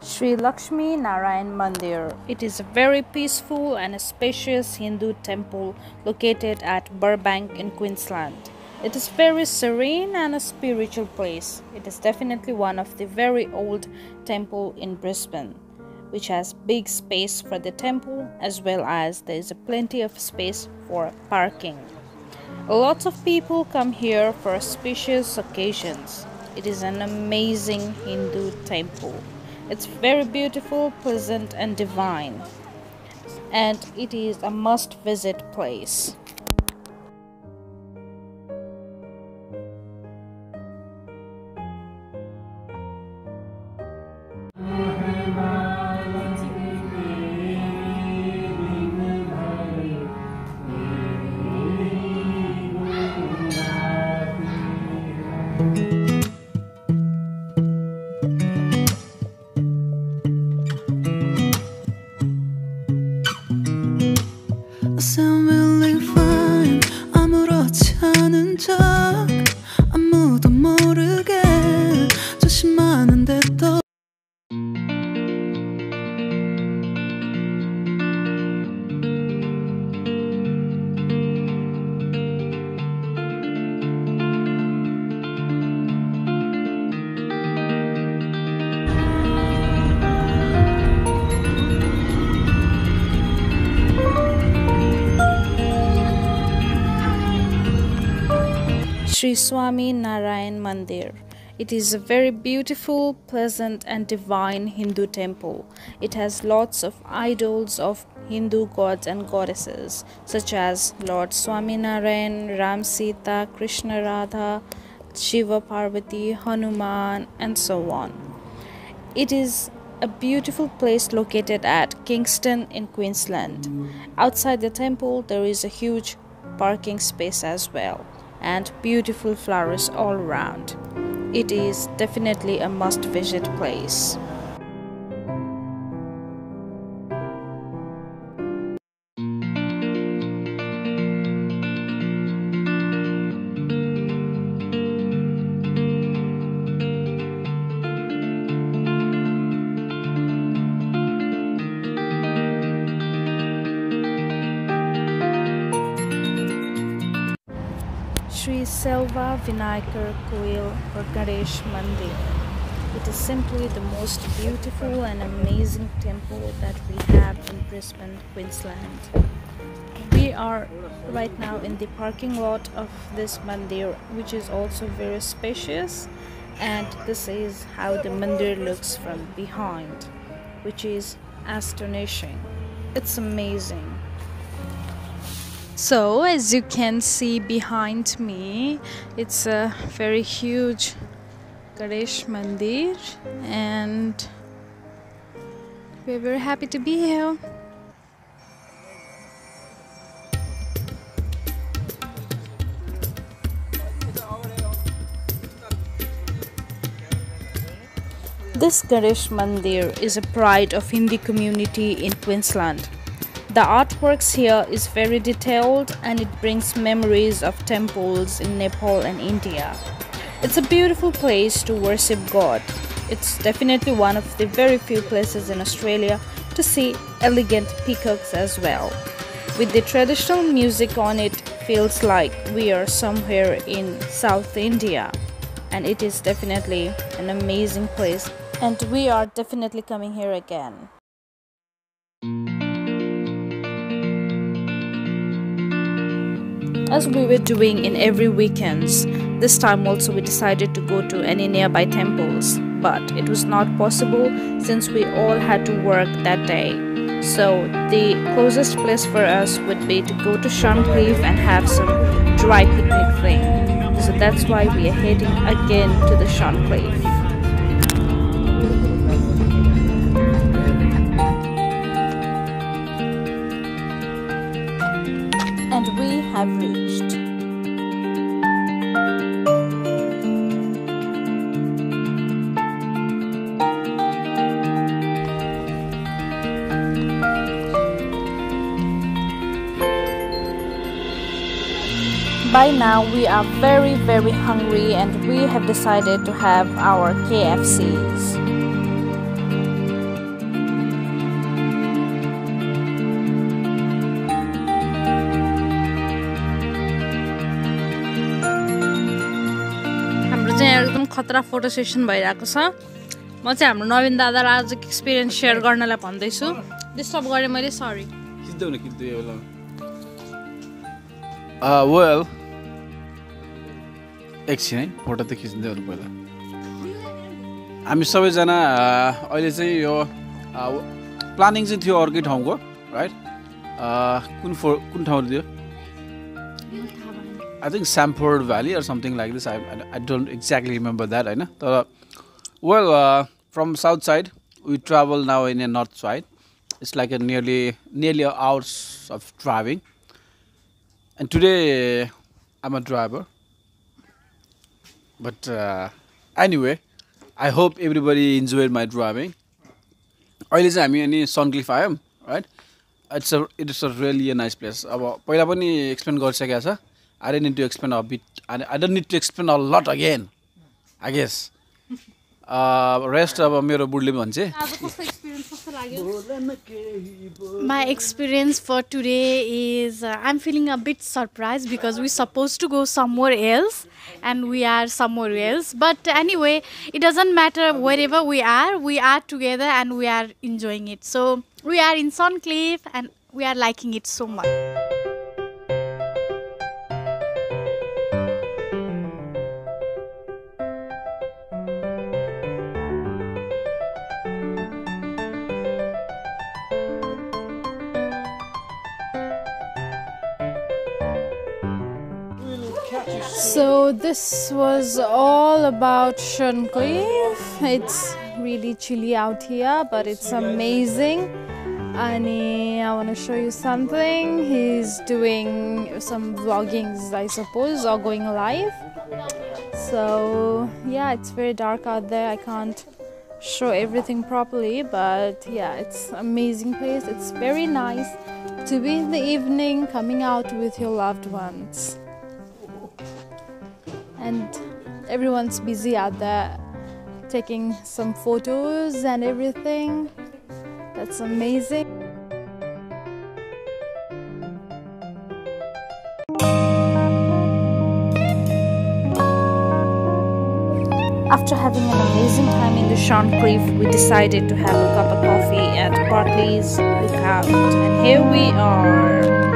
Sri Lakshmi Narayan Mandir. It is a very peaceful and spacious Hindu temple located at Burbank in Queensland. It is very serene and a spiritual place. It is definitely one of the very old temple in Brisbane, which has big space for the temple as well as there is plenty of space for parking. Lots of people come here for auspicious occasions. It is an amazing Hindu temple. It's very beautiful, pleasant, and divine. And it is a must visit place. Sri Swami Narayan Mandir. It is a very beautiful, pleasant, and divine Hindu temple. It has lots of idols of Hindu gods and goddesses, such as Lord Swami Narayan, Ram Sita, Krishna Radha, Shiva Parvati, Hanuman, and so on. It is a beautiful place located at Kingston in Queensland. Outside the temple, there is a huge parking space as well and beautiful flowers all around. It is definitely a must visit place. Selva Vinayakar Koil or Ganesh Mandir. It is simply the most beautiful and amazing temple that we have in Brisbane, Queensland. We are right now in the parking lot of this mandir, which is also very spacious, and this is how the mandir looks from behind, which is astonishing. It's amazing. So, as you can see behind me, it's a very huge Ganesh Mandir, and we're very happy to be here. This Ganesh Mandir is a pride of Hindi community in Queensland. The artworks here is very detailed and it brings memories of temples in Nepal and India. It's a beautiful place to worship God. It's definitely one of the very few places in Australia to see elegant peacocks as well. With the traditional music on it feels like we are somewhere in South India and it is definitely an amazing place and we are definitely coming here again. As we were doing in every weekends this time also we decided to go to any nearby temples. But it was not possible since we all had to work that day. So the closest place for us would be to go to Shorncliffe and have some dry picnic thing. So that's why we are heading again to the Shorncliffe and we have reached. By now, we are very, very hungry and we have decided to have our KFCs. खतरा photo session भइरहेको छ। म चाहिँ हाम्रो नवीन दादा र आजको experience share गर्नलाई भन्दैछु। डिस्टर्ब गरेँ मैले सरी वेल एकछिन है फोटो त खिच्दै हुनु पहिला। हामी सबैजना अ, अहिले चाहिँ यो प्लानिङ चाहिँ थियो अर्कै ठाउँको राइट कुन फो कुन ठाउँ थियो? I think Samford valley or something like this I I don't exactly remember that होइन तर well from south side we travel now in a north side it's like a nearly nearly hours of driving. And today i'm a driver. But uh, anyway i hope everybody enjoyed my driving. अहिले चाहिँ हामी अनि सनक्लिफ आयौँ right it's a it is a really a nice place अब पहिला पनि explain गरिसकेको छ। I didn't need to explain a bit. I, I don't need to explain a lot again. I guess. Uh, rest अब मेरो बुढले भन्छ my experience for today is I am feeling a bit surprise because we suppose to go somewhere else and we are somewhere else but anyway it doesn't matter wherever we are we are together and we are enjoying it so we are in Suncliff and we are liking it so much So this was all about Shorncliffe. It's really chilly out here, but it's amazing. And I want to show you something. He's doing some vloggings, I suppose, or going live. So yeah, it's very dark out there. I can't show everything properly, but yeah, it's amazing place. It's very nice to be in the evening, coming out with your loved ones and everyone's busy out there taking some photos and everything. That's amazing. After having an amazing time in the Sean Cliff, we decided to have a cup of coffee at Barclays Lookout, and here we are.